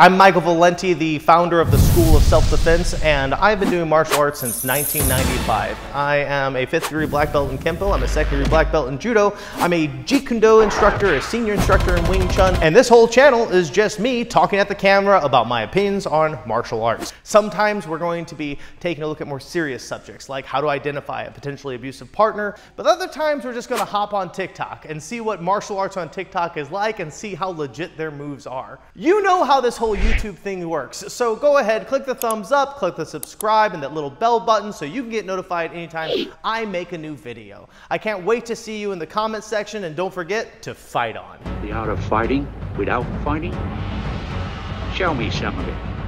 I'm Michael Valenti, the founder of the School of Self-Defense, and I've been doing martial arts since 1995. I am a fifth degree black belt in Kenpo, I'm a second degree black belt in Judo, I'm a Jeet Kune Do instructor, a senior instructor in Wing Chun, and this whole channel is just me talking at the camera about my opinions on martial arts. Sometimes we're going to be taking a look at more serious subjects, like how to identify a potentially abusive partner, but other times we're just gonna hop on TikTok and see what martial arts on TikTok is like and see how legit their moves are. You know how this whole YouTube thing works. So go ahead, click the thumbs up, click the subscribe and that little bell button so you can get notified anytime I make a new video. I can't wait to see you in the comment section and don't forget to fight on. The art of fighting without fighting? Show me some of it.